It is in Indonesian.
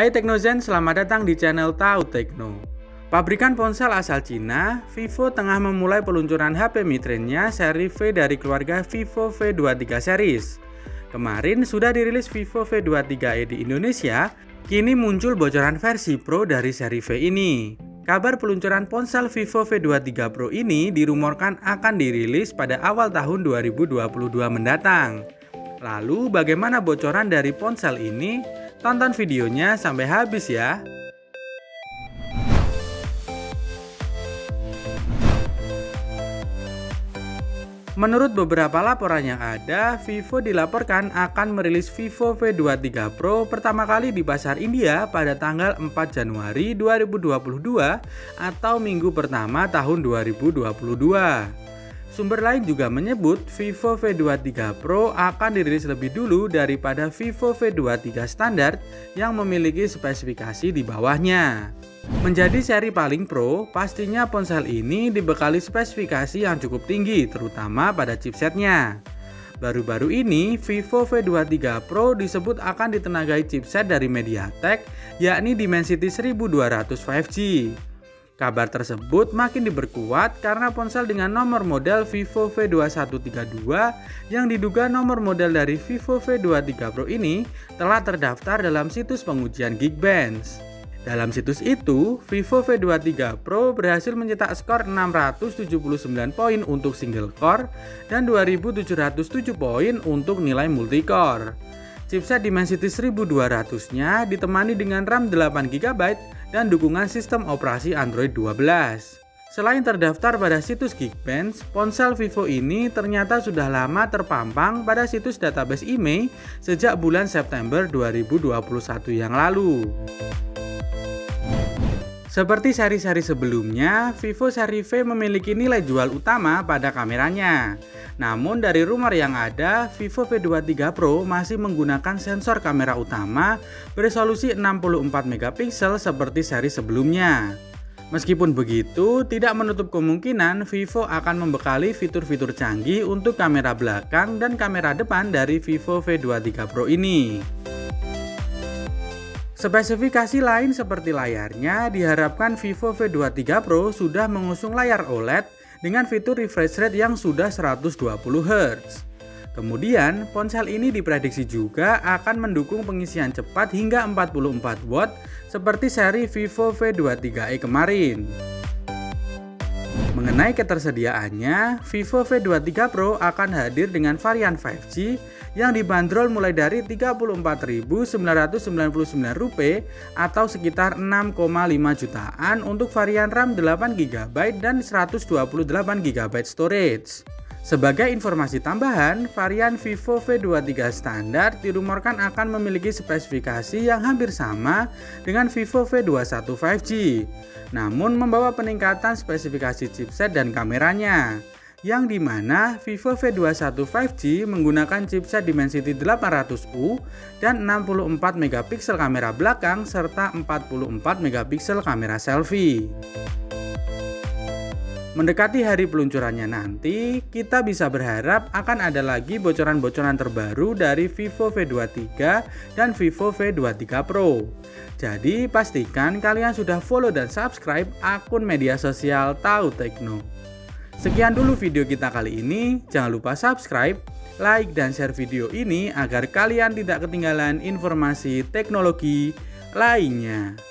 Hai Teknozen, selamat datang di channel Tahu Tekno. Pabrikan ponsel asal Cina, Vivo tengah memulai peluncuran HP mid-range-nya seri V dari keluarga Vivo V23 series. Kemarin sudah dirilis Vivo V23e di Indonesia, kini muncul bocoran versi Pro dari seri V ini. Kabar peluncuran ponsel Vivo V23 Pro ini dirumorkan akan dirilis pada awal tahun 2022 mendatang. Lalu bagaimana bocoran dari ponsel ini? Tonton videonya sampai habis ya. Menurut beberapa laporan yang ada, Vivo dilaporkan akan merilis Vivo V23 Pro pertama kali di pasar India pada tanggal 4 Januari 2022 atau minggu pertama tahun 2022. Sumber lain juga menyebut Vivo V23 Pro akan dirilis lebih dulu daripada Vivo V23 standar yang memiliki spesifikasi di bawahnya. Menjadi seri paling pro, pastinya ponsel ini dibekali spesifikasi yang cukup tinggi terutama pada chipsetnya. Baru-baru ini, Vivo V23 Pro disebut akan ditenagai chipset dari MediaTek yakni Dimensity 1200 5G. Kabar tersebut makin diperkuat karena ponsel dengan nomor model Vivo V2132 yang diduga nomor model dari Vivo V23 Pro ini telah terdaftar dalam situs pengujian Geekbench. Dalam situs itu, Vivo V23 Pro berhasil mencetak skor 679 poin untuk single core dan 2707 poin untuk nilai multicore. Chipset Dimensity 1200-nya ditemani dengan RAM 8GB dan dukungan sistem operasi Android 12. Selain terdaftar pada situs Geekbench, ponsel Vivo ini ternyata sudah lama terpampang pada situs database IMEI sejak bulan September 2021 yang lalu. Seperti seri-seri sebelumnya, Vivo seri V memiliki nilai jual utama pada kameranya. Namun dari rumor yang ada, Vivo V23 Pro masih menggunakan sensor kamera utama beresolusi 64 megapiksel seperti seri sebelumnya. Meskipun begitu, tidak menutup kemungkinan Vivo akan membekali fitur-fitur canggih untuk kamera belakang dan kamera depan dari Vivo V23 Pro ini. Spesifikasi lain seperti layarnya diharapkan Vivo V23 Pro sudah mengusung layar OLED dengan fitur refresh rate yang sudah 120 Hz. Kemudian, ponsel ini diprediksi juga akan mendukung pengisian cepat hingga 44 watt seperti seri Vivo V23e kemarin. Mengenai ketersediaannya, Vivo V23 Pro akan hadir dengan varian 5G yang dibanderol mulai dari Rp34.999 atau sekitar 6,5 jutaan untuk varian RAM 8GB dan 128GB storage. Sebagai informasi tambahan, varian Vivo V23 standar dirumorkan akan memiliki spesifikasi yang hampir sama dengan Vivo V21 5G, namun membawa peningkatan spesifikasi chipset dan kameranya yang di mana Vivo V21 5G menggunakan chipset Dimensity 800U dan 64 megapiksel kamera belakang serta 44 megapiksel kamera selfie. Mendekati hari peluncurannya nanti, kita bisa berharap akan ada lagi bocoran-bocoran terbaru dari Vivo V23 dan Vivo V23 Pro. Jadi pastikan kalian sudah follow dan subscribe akun media sosial Tahu Tekno. Sekian dulu video kita kali ini. Jangan lupa subscribe, like, dan share video ini agar kalian tidak ketinggalan informasi teknologi lainnya.